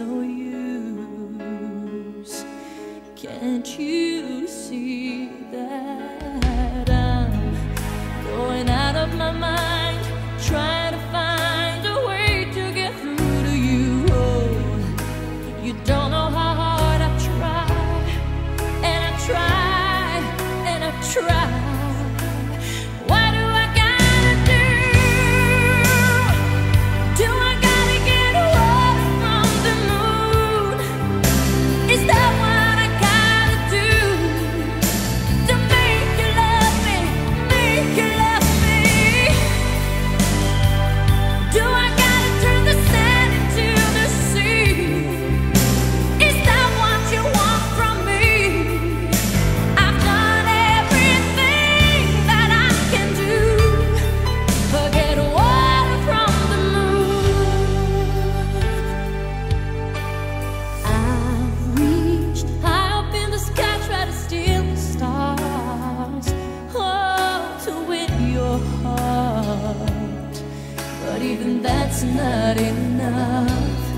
no use. Can't you But even that's not enough.